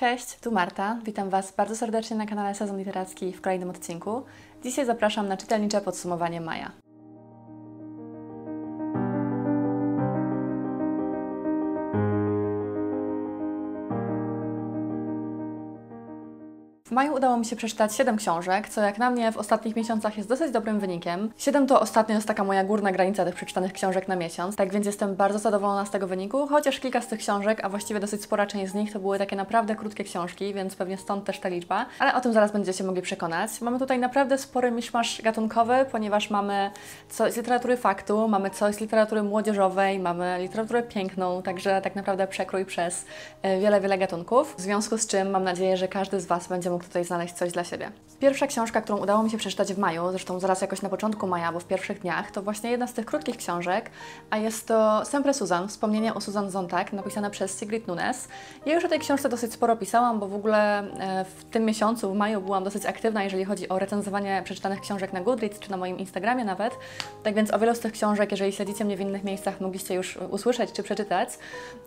Cześć, tu Marta. Witam Was bardzo serdecznie na kanale Sezon Literacki w kolejnym odcinku. Dzisiaj zapraszam na czytelnicze podsumowanie maja. W maju udało mi się przeczytać 7 książek, co jak na mnie w ostatnich miesiącach jest dosyć dobrym wynikiem. 7 to ostatnio jest taka moja górna granica tych przeczytanych książek na miesiąc, tak więc jestem bardzo zadowolona z tego wyniku, chociaż kilka z tych książek, a właściwie dosyć spora część z nich, to były takie naprawdę krótkie książki, więc pewnie stąd też ta liczba, ale o tym zaraz będziecie mogli przekonać. Mamy tutaj naprawdę spory miszmasz gatunkowy, ponieważ mamy coś z literatury faktu, mamy coś z literatury młodzieżowej, mamy literaturę piękną, także tak naprawdę przekrój przez e, wiele, wiele gatunków, w związku z czym mam nadzieję, że każdy z Was będzie mógł mógł tutaj znaleźć coś dla siebie. Pierwsza książka, którą udało mi się przeczytać w maju, zresztą zaraz jakoś na początku maja, bo w pierwszych dniach, to właśnie jedna z tych krótkich książek, a jest to Sempre Susan, wspomnienie o Susan Zontag, napisane przez Sigrid Nunes. Ja już o tej książce dosyć sporo pisałam, bo w ogóle e, w tym miesiącu, w maju, byłam dosyć aktywna, jeżeli chodzi o recenzowanie przeczytanych książek na Goodreads, czy na moim Instagramie nawet. Tak więc o wielu z tych książek, jeżeli śledzicie mnie w innych miejscach, mogliście już usłyszeć czy przeczytać.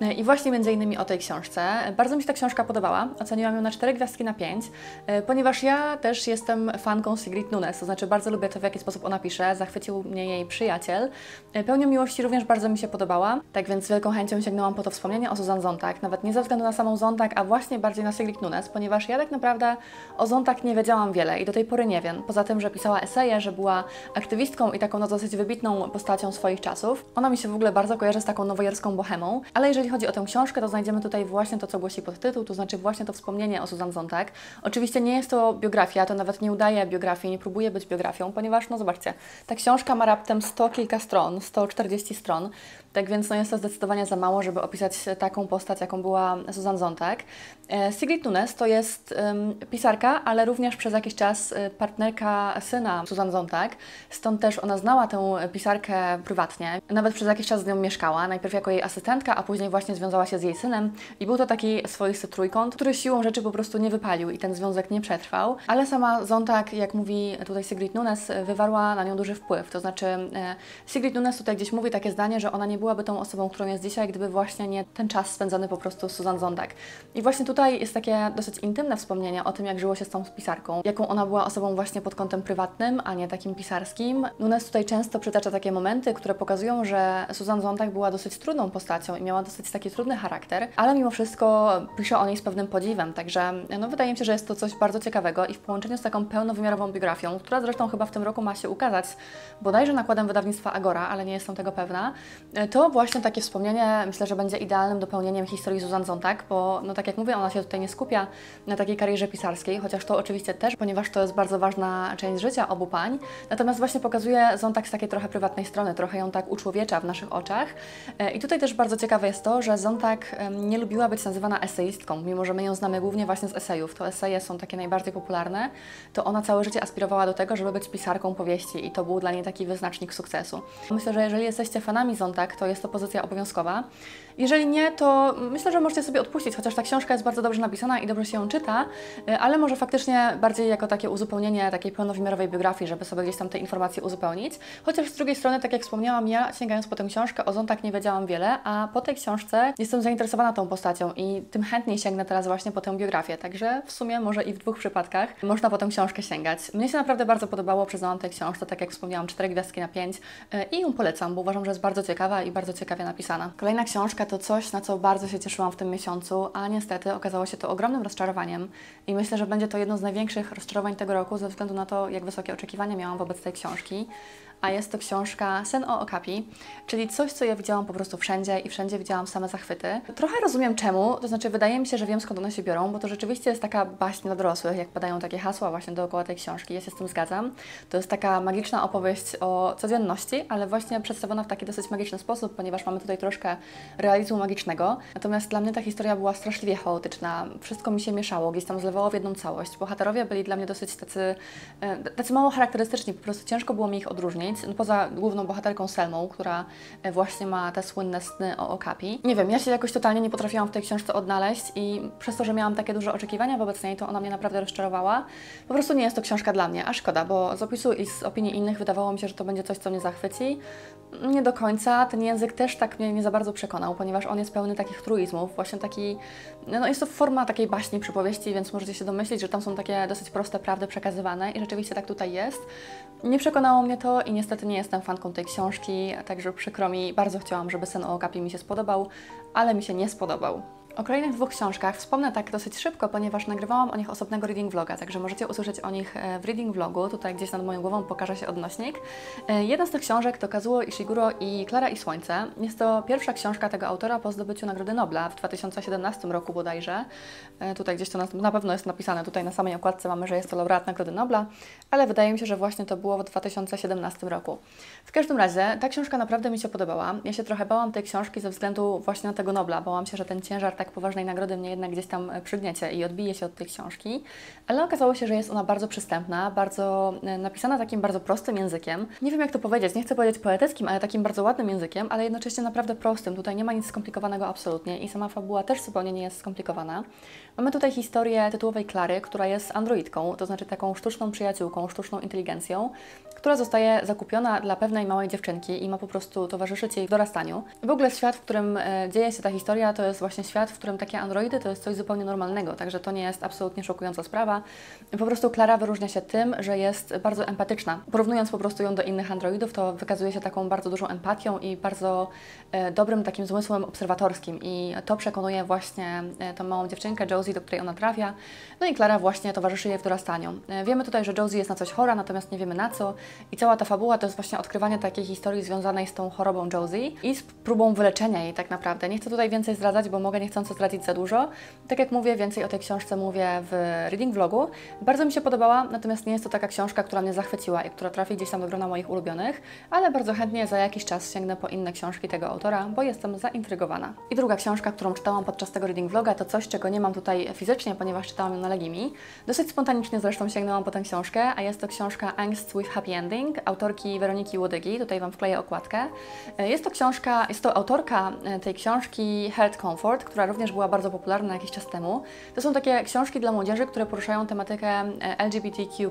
E, I właśnie między innymi o tej książce. Bardzo mi się ta książka podobała. Oceniłam ją na 4 gwiazdki na 5. E, ponieważ ja też jestem fanką Sigrid Nunes, to znaczy bardzo lubię to, w jaki sposób ona pisze, zachwycił mnie jej przyjaciel. E, Pełnią miłości również bardzo mi się podobała, tak więc z wielką chęcią sięgnęłam po to wspomnienie o Susan Zontag, nawet nie ze względu na samą Zontag, a właśnie bardziej na Sigrid Nunes, ponieważ ja tak naprawdę o Zontag nie wiedziałam wiele i do tej pory nie wiem. Poza tym, że pisała eseje, że była aktywistką i taką no, dosyć wybitną postacią swoich czasów. Ona mi się w ogóle bardzo kojarzy z taką nowojorską bohemą, ale jeżeli chodzi o tę książkę, to znajdziemy tutaj właśnie to, co głosi podtytuł, to znaczy właśnie to wspomnienie o Susan Zontag. Oczywiście nie jest to biografia, to nawet nie udaje biografii, nie próbuje być biografią, ponieważ, no zobaczcie, ta książka ma raptem 100 kilka stron, 140 stron, tak więc no jest to zdecydowanie za mało, żeby opisać taką postać, jaką była Susan Zontag. E, Sigrid Nunes to jest um, pisarka, ale również przez jakiś czas e, partnerka syna Susan Zontag, stąd też ona znała tę pisarkę prywatnie. Nawet przez jakiś czas z nią mieszkała, najpierw jako jej asystentka, a później właśnie związała się z jej synem i był to taki swoisty trójkąt, który siłą rzeczy po prostu nie wypalił i ten związek nie przetrwał, ale sama Zontag, jak mówi tutaj Sigrid Nunes, wywarła na nią duży wpływ, to znaczy e, Sigrid Nunes tutaj gdzieś mówi takie zdanie, że ona nie byłaby tą osobą, którą jest dzisiaj, gdyby właśnie nie ten czas spędzony po prostu z Susan Zontag. I właśnie tutaj jest takie dosyć intymne wspomnienie o tym, jak żyło się z tą pisarką, jaką ona była osobą właśnie pod kątem prywatnym, a nie takim pisarskim. Nunes tutaj często przytacza takie momenty, które pokazują, że Susan Zontag była dosyć trudną postacią i miała dosyć taki trudny charakter, ale mimo wszystko pisze o niej z pewnym podziwem, także no, wydaje mi się, że jest to coś bardzo ciekawego i w połączeniu z taką pełnowymiarową biografią, która zresztą chyba w tym roku ma się ukazać bodajże nakładem wydawnictwa Agora, ale nie jestem tego pewna, to właśnie takie wspomnienie myślę, że będzie idealnym dopełnieniem historii Susan Zontag, bo no tak jak mówię, ona się tutaj nie skupia na takiej karierze pisarskiej, chociaż to oczywiście też, ponieważ to jest bardzo ważna część życia obu pań, natomiast właśnie pokazuje Zontag z takiej trochę prywatnej strony, trochę ją tak uczłowiecza w naszych oczach. E, I tutaj też bardzo ciekawe jest to, że Zontag nie lubiła być nazywana eseistką, mimo że my ją znamy głównie właśnie z esejów. To eseje są takie najbardziej popularne, to ona całe życie aspirowała do tego, żeby być pisarką powieści i to był dla niej taki wyznacznik sukcesu. Myślę, że jeżeli jesteście fanami Zontag, to jest to pozycja obowiązkowa. Jeżeli nie, to myślę, że możecie sobie odpuścić, chociaż ta książka jest bardzo dobrze napisana i dobrze się ją czyta, y, ale może faktycznie bardziej jako takie uzupełnienie takiej pełnowymiarowej biografii, żeby sobie gdzieś tam te informacje uzupełnić. Chociaż z drugiej strony, tak jak wspomniałam, ja sięgając po tę książkę o Zontag nie wiedziałam wiele, a po tej książce jestem zainteresowana tą postacią i tym chętniej sięgnę teraz właśnie po tę biografię. Także w sumie może i w dwóch przypadkach można po tę książkę sięgać. Mnie się naprawdę bardzo podobało, przyznałam tej książce, tak jak wspomniałam, 4 gwiazdki na 5 y, i ją polecam, bo uważam, że jest bardzo ciekawa i bardzo ciekawie napisana. Kolejna książka to coś, na co bardzo się cieszyłam w tym miesiącu, a niestety okazało się to ogromnym rozczarowaniem i myślę, że będzie to jedno z największych rozczarowań tego roku ze względu na to, jak wysokie oczekiwania miałam wobec tej książki a jest to książka Sen o Okapi, czyli coś, co ja widziałam po prostu wszędzie i wszędzie widziałam same zachwyty. Trochę rozumiem czemu, to znaczy wydaje mi się, że wiem skąd one się biorą, bo to rzeczywiście jest taka baśń dla dorosłych, jak padają takie hasła właśnie dookoła tej książki, ja się z tym zgadzam. To jest taka magiczna opowieść o codzienności, ale właśnie przedstawiona w taki dosyć magiczny sposób, ponieważ mamy tutaj troszkę realizmu magicznego. Natomiast dla mnie ta historia była straszliwie chaotyczna, wszystko mi się mieszało, gdzieś tam zlewało w jedną całość. Bohaterowie byli dla mnie dosyć tacy, e, tacy mało charakterystyczni, po prostu ciężko było mi ich odróżnić. Nic, no poza główną bohaterką Selmą, która e, właśnie ma te słynne sny o Okapi. Nie wiem, ja się jakoś totalnie nie potrafiłam w tej książce odnaleźć i przez to, że miałam takie duże oczekiwania wobec niej, to ona mnie naprawdę rozczarowała. Po prostu nie jest to książka dla mnie, a szkoda, bo z opisu i z opinii innych wydawało mi się, że to będzie coś, co mnie zachwyci. Nie do końca. Ten język też tak mnie nie za bardzo przekonał, ponieważ on jest pełny takich truizmów, właśnie taki, no jest to forma takiej baśni, przypowieści, więc możecie się domyślić, że tam są takie dosyć proste prawdy przekazywane i rzeczywiście tak tutaj jest. Nie przekonało mnie to i niestety nie jestem fanką tej książki, także przykro mi, bardzo chciałam, żeby sen o Okapi mi się spodobał, ale mi się nie spodobał. O kolejnych dwóch książkach wspomnę tak dosyć szybko, ponieważ nagrywałam o nich osobnego reading vloga, także możecie usłyszeć o nich e, w reading vlogu. Tutaj gdzieś nad moją głową pokaże się odnośnik. E, jedna z tych książek to Kazuo Ishiguro i Klara i Słońce. Jest to pierwsza książka tego autora po zdobyciu Nagrody Nobla w 2017 roku bodajże. E, tutaj gdzieś to na pewno jest napisane, tutaj na samej okładce mamy, że jest to laureat Nagrody Nobla, ale wydaje mi się, że właśnie to było w 2017 roku. W każdym razie ta książka naprawdę mi się podobała. Ja się trochę bałam tej książki ze względu właśnie na tego Nobla. Bałam się, że ten ciężar tak poważnej nagrody mnie jednak gdzieś tam e, przygniecie i odbije się od tej książki, ale okazało się, że jest ona bardzo przystępna, bardzo e, napisana takim bardzo prostym językiem. Nie wiem jak to powiedzieć, nie chcę powiedzieć poetyckim, ale takim bardzo ładnym językiem, ale jednocześnie naprawdę prostym. Tutaj nie ma nic skomplikowanego absolutnie i sama fabuła też zupełnie nie jest skomplikowana. Mamy tutaj historię tytułowej Klary, która jest androidką, to znaczy taką sztuczną przyjaciółką, sztuczną inteligencją, która zostaje zakupiona dla pewnej małej dziewczynki i ma po prostu towarzyszyć jej w dorastaniu. W ogóle świat, w którym e, dzieje się ta historia, to jest właśnie świat, w którym takie androidy to jest coś zupełnie normalnego, także to nie jest absolutnie szokująca sprawa. Po prostu Klara wyróżnia się tym, że jest bardzo empatyczna. Porównując po prostu ją do innych androidów, to wykazuje się taką bardzo dużą empatią i bardzo e, dobrym takim zmysłem obserwatorskim i to przekonuje właśnie e, tą małą dziewczynkę, Josie, do której ona trafia. No i Klara właśnie towarzyszy jej w dorastaniu. E, wiemy tutaj, że Josie jest na coś chora, natomiast nie wiemy na co i cała ta fabuła to jest właśnie odkrywanie takiej historii związanej z tą chorobą Josie i z próbą wyleczenia jej tak naprawdę. Nie chcę tutaj więcej zdradzać, bo mogę niechcący zdradzić za dużo. Tak jak mówię, więcej o tej książce mówię w reading vlogu. Bardzo mi się podobała, natomiast nie jest to taka książka, która mnie zachwyciła i która trafi gdzieś tam do grona moich ulubionych, ale bardzo chętnie za jakiś czas sięgnę po inne książki tego autora, bo jestem zaintrygowana. I druga książka, którą czytałam podczas tego reading vloga, to coś, czego nie mam tutaj fizycznie, ponieważ czytałam ją na Legimi. Dosyć spontanicznie zresztą sięgnęłam po tę książkę, a jest to książka Angst with Happy Ending autorki Weroniki Łodygi. Tutaj Wam wkleję okładkę. Jest to książka, jest to autorka tej książki Health Comfort, która również była bardzo popularna jakiś czas temu. To są takie książki dla młodzieży, które poruszają tematykę e, LGBTQ+.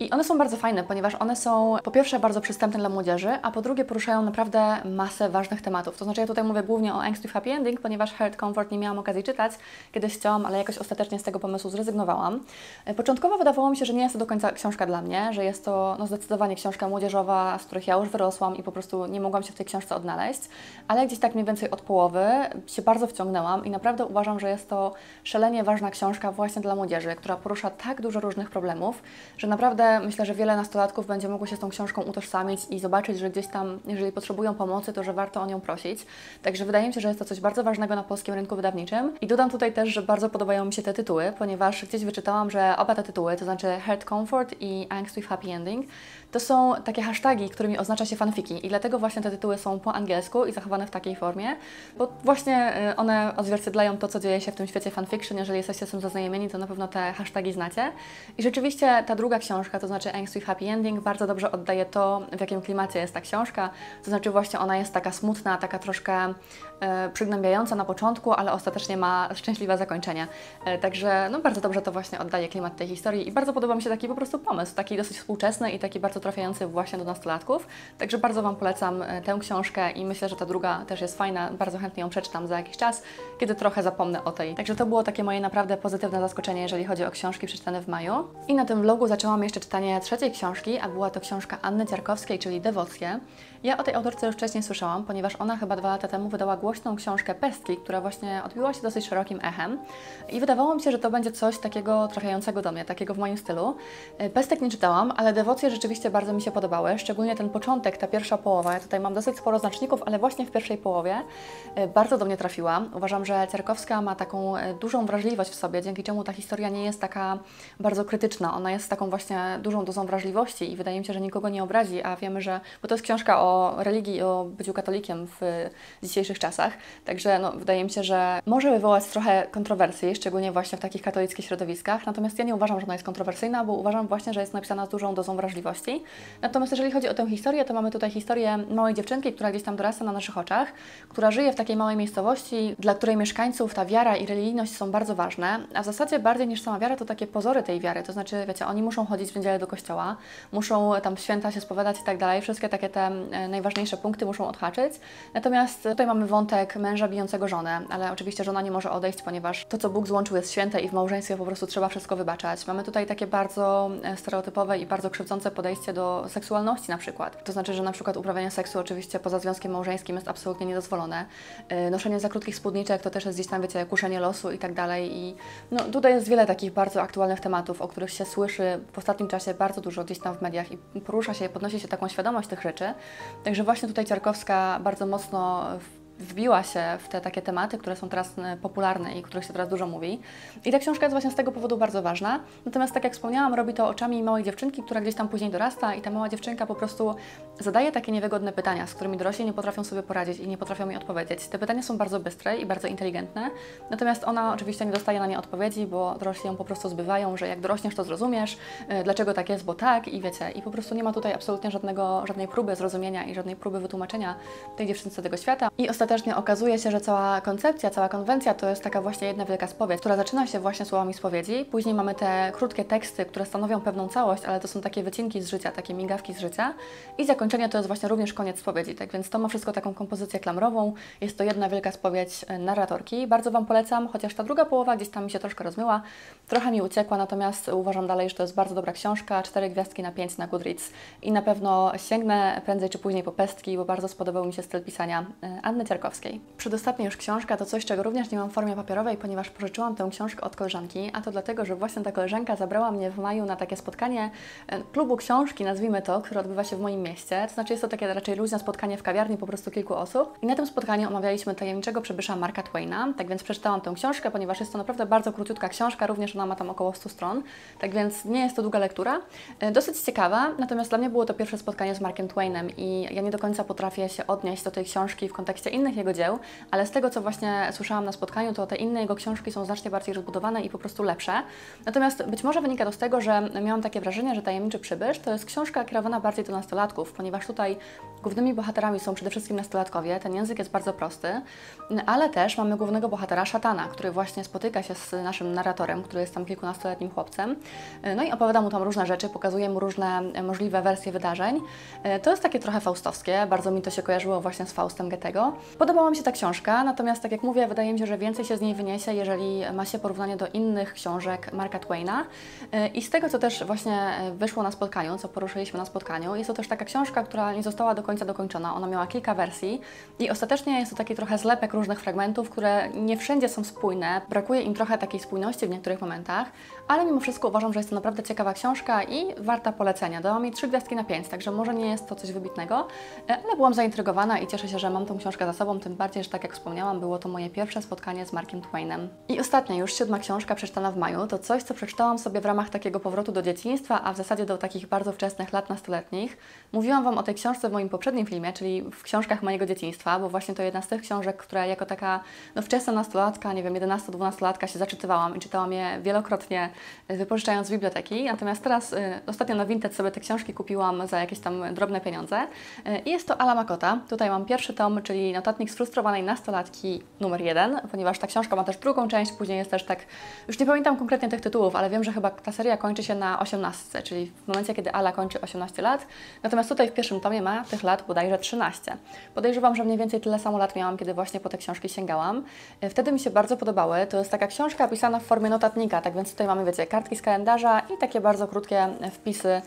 I one są bardzo fajne, ponieważ one są po pierwsze bardzo przystępne dla młodzieży, a po drugie poruszają naprawdę masę ważnych tematów. To znaczy ja tutaj mówię głównie o Angst with Happy Ending, ponieważ Health Comfort nie miałam okazji czytać. Kiedyś chciałam, ale jakoś ostatecznie z tego pomysłu zrezygnowałam. E, początkowo wydawało mi się, że nie jest to do końca książka dla mnie, że jest to no, zdecydowanie książka młodzieżowa, z których ja już wyrosłam i po prostu nie mogłam się w tej książce odnaleźć, ale gdzieś tak mniej więcej od połowy się bardzo wciągnęłam i naprawdę uważam, że jest to szalenie ważna książka właśnie dla młodzieży, która porusza tak dużo różnych problemów, że naprawdę myślę, że wiele nastolatków będzie mogło się z tą książką utożsamić i zobaczyć, że gdzieś tam, jeżeli potrzebują pomocy, to że warto o nią prosić. Także wydaje mi się, że jest to coś bardzo ważnego na polskim rynku wydawniczym. I dodam tutaj też, że bardzo podobają mi się te tytuły, ponieważ gdzieś wyczytałam, że oba te tytuły, to znaczy Heart Comfort i Angst with Happy Ending, to są takie hasztagi, którymi oznacza się fanfiki i dlatego właśnie te tytuły są po angielsku i zachowane w takiej formie, bo właśnie y, one odzwierciedlają to, co dzieje się w tym świecie fanfiction. Jeżeli jesteście z tym zaznajomieni, to na pewno te hasztagi znacie. I rzeczywiście ta druga książka, to znaczy Angst with Happy Ending, bardzo dobrze oddaje to, w jakim klimacie jest ta książka. To znaczy właśnie ona jest taka smutna, taka troszkę przygnębiająca na początku, ale ostatecznie ma szczęśliwe zakończenie. E, także no, bardzo dobrze to właśnie oddaje klimat tej historii i bardzo podoba mi się taki po prostu pomysł, taki dosyć współczesny i taki bardzo trafiający właśnie do nastolatków. Także bardzo Wam polecam e, tę książkę i myślę, że ta druga też jest fajna. Bardzo chętnie ją przeczytam za jakiś czas, kiedy trochę zapomnę o tej. Także to było takie moje naprawdę pozytywne zaskoczenie, jeżeli chodzi o książki przeczytane w maju. I na tym vlogu zaczęłam jeszcze czytanie trzeciej książki, a była to książka Anny Ciarkowskiej, czyli Dewocje. Ja o tej autorce już wcześniej słyszałam, ponieważ ona chyba dwa lata temu wydała głośną książkę Pestki, która właśnie odbiła się dosyć szerokim echem. I wydawało mi się, że to będzie coś takiego trafiającego do mnie, takiego w moim stylu. E, Pestek nie czytałam, ale Dewocje rzeczywiście bardzo mi się podobały, szczególnie ten początek, ta pierwsza połowa. Ja tutaj mam dosyć sporo znaczników, ale właśnie w pierwszej połowie e, bardzo do mnie trafiła. Uważam, że Cerkowska ma taką e, dużą wrażliwość w sobie, dzięki czemu ta historia nie jest taka bardzo krytyczna. Ona jest taką właśnie dużą dozą wrażliwości i wydaje mi się, że nikogo nie obrazi, a wiemy, że, bo to jest książka o religii i o byciu katolikiem w dzisiejszych czasach, także no, wydaje mi się, że może wywołać trochę kontrowersji, szczególnie właśnie w takich katolickich środowiskach, natomiast ja nie uważam, że ona jest kontrowersyjna, bo uważam właśnie, że jest napisana z dużą dozą wrażliwości. Natomiast jeżeli chodzi o tę historię, to mamy tutaj historię małej dziewczynki, która gdzieś tam dorasta na naszych oczach, która żyje w takiej małej miejscowości, dla której mieszkańców ta wiara i religijność są bardzo ważne, a w zasadzie bardziej niż sama wiara to takie pozory tej wiary, to znaczy, wiecie, oni muszą chodzić w niedzielę do kościoła, muszą tam święta się spowiadać i tak dalej, wszystkie takie te e, najważniejsze punkty muszą odhaczyć. Natomiast tutaj mamy wątek męża bijącego żonę, ale oczywiście żona nie może odejść, ponieważ to, co Bóg złączył jest święte i w małżeństwie po prostu trzeba wszystko wybaczać. Mamy tutaj takie bardzo e, stereotypowe i bardzo krzywdzące podejście do seksualności na przykład. To znaczy, że na przykład uprawianie seksu oczywiście poza związkiem małżeńskim jest absolutnie niedozwolone. E, noszenie za krótkich spódniczek to też jest gdzieś tam, wiecie, kuszenie losu i tak dalej. I no, tutaj jest wiele takich bardzo aktualnych tematów, o których się słyszy w ostatnim czasie bardzo dużo gdzieś tam w mediach i porusza się, podnosi się taką świadomość tych rzeczy. Także właśnie tutaj Ciarkowska bardzo mocno wbiła się w te takie tematy, które są teraz e, popularne i o których się teraz dużo mówi. I ta książka jest właśnie z tego powodu bardzo ważna. Natomiast, tak jak wspomniałam, robi to oczami małej dziewczynki, która gdzieś tam później dorasta i ta mała dziewczynka po prostu zadaje takie niewygodne pytania, z którymi dorośli nie potrafią sobie poradzić i nie potrafią mi odpowiedzieć. Te pytania są bardzo bystre i bardzo inteligentne, natomiast ona oczywiście nie dostaje na nie odpowiedzi, bo dorośli ją po prostu zbywają, że jak dorośniesz, to zrozumiesz, e, dlaczego tak jest, bo tak i wiecie, i po prostu nie ma tutaj absolutnie żadnego, żadnej próby zrozumienia i żadnej próby wytłumaczenia tej dziewczynce tego świata. I ostatecznie ostatecznie okazuje się, że cała koncepcja, cała konwencja to jest taka właśnie jedna wielka spowiedź, która zaczyna się właśnie słowami spowiedzi. Później mamy te krótkie teksty, które stanowią pewną całość, ale to są takie wycinki z życia, takie migawki z życia. I zakończenie to jest właśnie również koniec spowiedzi. Tak więc to ma wszystko taką kompozycję klamrową. Jest to jedna wielka spowiedź e, narratorki. Bardzo Wam polecam, chociaż ta druga połowa gdzieś tam mi się troszkę rozmyła. Trochę mi uciekła, natomiast uważam dalej, że to jest bardzo dobra książka. Cztery gwiazdki na pięć na Goodreads. I na pewno sięgnę prędzej czy później po pestki, bo bardzo spodobał mi się styl pisania e, Anny Przedostatnia już książka to coś, czego również nie mam w formie papierowej, ponieważ pożyczyłam tę książkę od koleżanki, a to dlatego, że właśnie ta koleżanka zabrała mnie w maju na takie spotkanie e, klubu książki, nazwijmy to, które odbywa się w moim mieście. To znaczy jest to takie raczej luźne spotkanie w kawiarni, po prostu kilku osób. I na tym spotkaniu omawialiśmy tajemniczego przybysza Marka Twaina, tak więc przeczytałam tę książkę, ponieważ jest to naprawdę bardzo króciutka książka, również ona ma tam około 100 stron, tak więc nie jest to długa lektura. E, dosyć ciekawa, natomiast dla mnie było to pierwsze spotkanie z Markiem Twainem i ja nie do końca potrafię się odnieść do tej książki w kontekście innych jego dzieł, ale z tego, co właśnie słyszałam na spotkaniu, to te inne jego książki są znacznie bardziej rozbudowane i po prostu lepsze. Natomiast być może wynika to z tego, że miałam takie wrażenie, że Tajemniczy Przybysz to jest książka kierowana bardziej do nastolatków, ponieważ tutaj głównymi bohaterami są przede wszystkim nastolatkowie, ten język jest bardzo prosty, ale też mamy głównego bohatera Szatana, który właśnie spotyka się z naszym narratorem, który jest tam kilkunastoletnim chłopcem, no i opowiada mu tam różne rzeczy, pokazuje mu różne możliwe wersje wydarzeń. To jest takie trochę faustowskie, bardzo mi to się kojarzyło właśnie z Faustem Goethego. Podobała mi się ta książka, natomiast tak jak mówię, wydaje mi się, że więcej się z niej wyniesie, jeżeli ma się porównanie do innych książek Marka Twaina. E, I z tego, co też właśnie e, wyszło na spotkaniu, co poruszyliśmy na spotkaniu, jest to też taka książka, która nie została do końca dokończona. Ona miała kilka wersji i ostatecznie jest to taki trochę zlepek różnych fragmentów, które nie wszędzie są spójne. Brakuje im trochę takiej spójności w niektórych momentach, ale mimo wszystko uważam, że jest to naprawdę ciekawa książka i warta polecenia. Dałam jej trzy gwiazdki na pięć, także może nie jest to coś wybitnego, e, ale byłam zaintrygowana i cieszę się, że mam tą książkę za sobą, tym bardziej, że tak jak wspomniałam, było to moje pierwsze spotkanie z Markiem Twainem. I ostatnia, już siódma książka przeczytana w maju, to coś, co przeczytałam sobie w ramach takiego powrotu do dzieciństwa, a w zasadzie do takich bardzo wczesnych lat nastoletnich. Mówiłam Wam o tej książce w moim poprzednim filmie, czyli w książkach mojego dzieciństwa, bo właśnie to jedna z tych książek, która jako taka no, wczesna nastolatka, nie wiem, 11-12-latka się zaczytywałam i czytałam je wielokrotnie wypożyczając z biblioteki. Natomiast teraz y, ostatnio na Vinted sobie te książki kupiłam za jakieś tam drobne pieniądze. Y, I jest to Ala Makota. Tutaj mam pierwszy tom, czyli notatnik sfrustrowanej nastolatki numer jeden, ponieważ ta książka ma też drugą część, później jest też tak, już nie pamiętam konkretnie tych tytułów, ale wiem, że chyba ta seria kończy się na 18, czyli w momencie, kiedy Ala kończy 18 lat. Natomiast tutaj w pierwszym tomie ma tych lat bodajże 13. Podejrzewam, że mniej więcej tyle samo lat miałam, kiedy właśnie po te książki sięgałam. Wtedy mi się bardzo podobały. To jest taka książka pisana w formie notatnika, tak więc tutaj mamy, wiecie, kartki z kalendarza i takie bardzo krótkie wpisy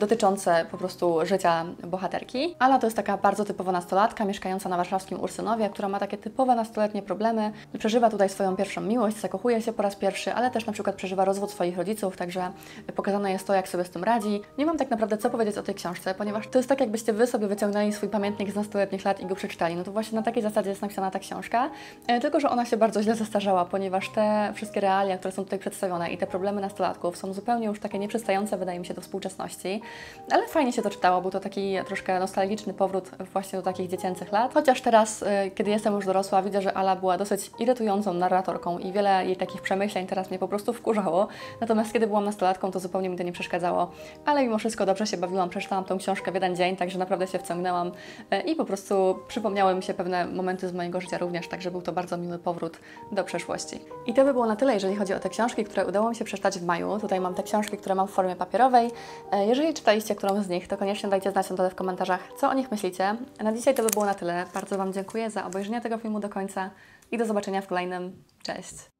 dotyczące po prostu życia bohaterki. Ala to jest taka bardzo typowa nastolatka, mieszkająca na warszawskim Ursynowie, która ma takie typowe nastoletnie problemy. Przeżywa tutaj swoją pierwszą miłość, zakochuje się po raz pierwszy, ale też na przykład przeżywa rozwód swoich rodziców, także pokazane jest to, jak sobie z tym radzi. Nie mam tak naprawdę co powiedzieć o tej książce, ponieważ to jest tak, jakbyście Wy sobie wyciągnęli swój pamiętnik z nastoletnich lat i go przeczytali. No to właśnie na takiej zasadzie jest napisana ta książka, e, tylko że ona się bardzo źle zestarzała, ponieważ te wszystkie realia, które są tutaj przedstawione i te problemy nastolatków są zupełnie już takie nieprzystające, wydaje mi się, do współczesności. Ale fajnie się to czytało, był to taki troszkę nostalgiczny powrót właśnie do takich dziecięcych lat. Chociaż teraz, y, kiedy jestem już dorosła, widzę, że Ala była dosyć irytującą narratorką i wiele jej takich przemyśleń teraz mnie po prostu wkurzało. Natomiast kiedy byłam nastolatką, to zupełnie mi to nie przeszkadzało. Ale mimo wszystko dobrze się bawiłam, przeczytałam tą książkę w jeden dzień, także naprawdę się wciągnęłam y, i po prostu przypomniały mi się pewne momenty z mojego życia również, także był to bardzo miły powrót do przeszłości. I to by było na tyle, jeżeli chodzi o te książki, które udało mi się przeczytać w maju. Tutaj mam te książki, które mam w formie papierowej. E, Jeżeli czytaliście którąś z nich, to koniecznie dajcie znać na dole w komentarzach, co o nich myślicie. Na dzisiaj to by było na tyle. Bardzo Wam dziękuję za obejrzenie tego filmu do końca i do zobaczenia w kolejnym. Cześć!